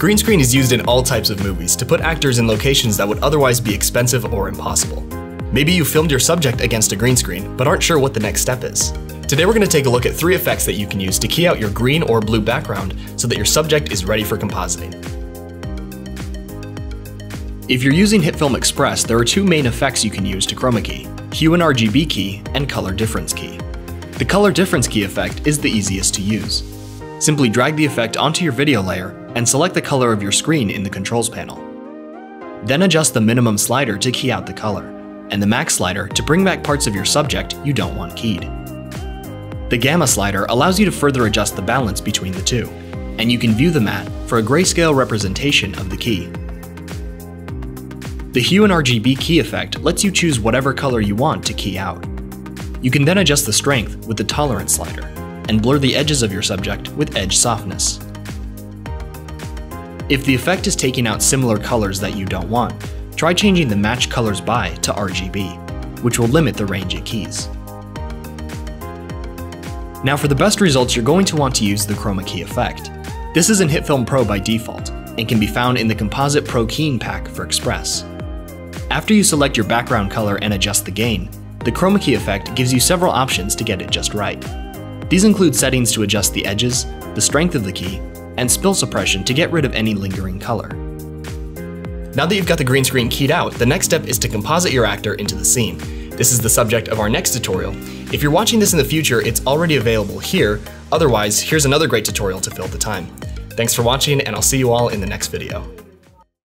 Green screen is used in all types of movies to put actors in locations that would otherwise be expensive or impossible. Maybe you filmed your subject against a green screen, but aren't sure what the next step is. Today we're going to take a look at three effects that you can use to key out your green or blue background so that your subject is ready for compositing. If you're using HitFilm Express, there are two main effects you can use to chroma key, hue and RGB key and color difference key. The color difference key effect is the easiest to use. Simply drag the effect onto your video layer and select the color of your screen in the controls panel. Then adjust the minimum slider to key out the color, and the max slider to bring back parts of your subject you don't want keyed. The gamma slider allows you to further adjust the balance between the two, and you can view the matte for a grayscale representation of the key. The hue and RGB key effect lets you choose whatever color you want to key out. You can then adjust the strength with the tolerance slider, and blur the edges of your subject with edge softness. If the effect is taking out similar colors that you don't want, try changing the match colors by to RGB, which will limit the range it keys. Now for the best results you're going to want to use the chroma key effect. This is in HitFilm Pro by default, and can be found in the Composite Pro Keying Pack for Express. After you select your background color and adjust the gain, the chroma key effect gives you several options to get it just right. These include settings to adjust the edges, the strength of the key, and spill suppression to get rid of any lingering color. Now that you've got the green screen keyed out, the next step is to composite your actor into the scene. This is the subject of our next tutorial. If you're watching this in the future, it's already available here. Otherwise, here's another great tutorial to fill the time. Thanks for watching, and I'll see you all in the next video.